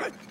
But